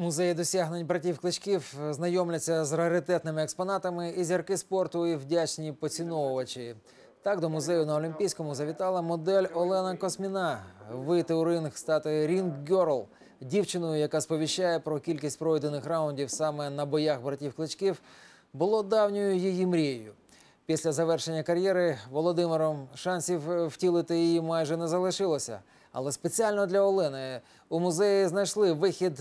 У музеї досягнень братів Кличків знайомляться з раритетними експонатами і зірки спорту, і вдячні поціновувачі. Так до музею на Олімпійському завітала модель Олена Косміна. Вийти у ринг, стати рінг герл дівчиною, яка сповіщає про кількість пройдених раундів саме на боях братів Кличків, було давньою її мрією. Після завершення кар'єри Володимиром шансів втілити її майже не залишилося. Але спеціально для Олени у музеї знайшли вихід.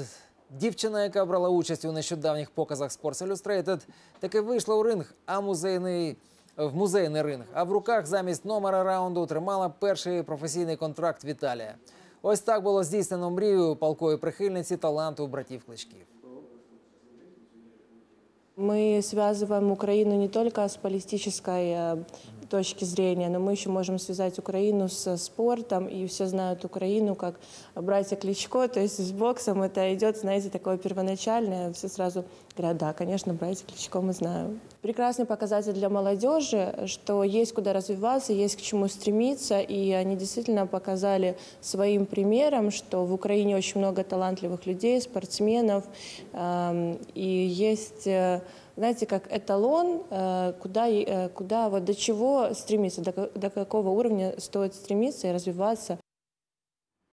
Дівчина, яка брала участь у нещодавніх показах Sports Illustrated, таки вийшла у ринг, а музейний в музейний ринг. А в руках замість номера раунду тримала перший професійний контракт Віталія. Ось так було здійснено мрію палкої прихильниці таланту братів Кличків. Мы связываем Украину не только с политической э, точки зрения, но мы еще можем связать Украину со спортом, и все знают Украину как братья Кличко, то есть с боксом это идет, знаете, такое первоначальное, все сразу говорят, да, конечно, братья Кличко мы знаем. Прекрасный показатель для молодежи, что есть куда развиваться, есть к чему стремиться, и они действительно показали своим примером, что в Украине очень много талантливых людей, спортсменов, эм, и есть э, знаете, как эталон, э, куда, э, куда вот до чего стремиться, до, до какого уровня стоит стремиться и развиваться.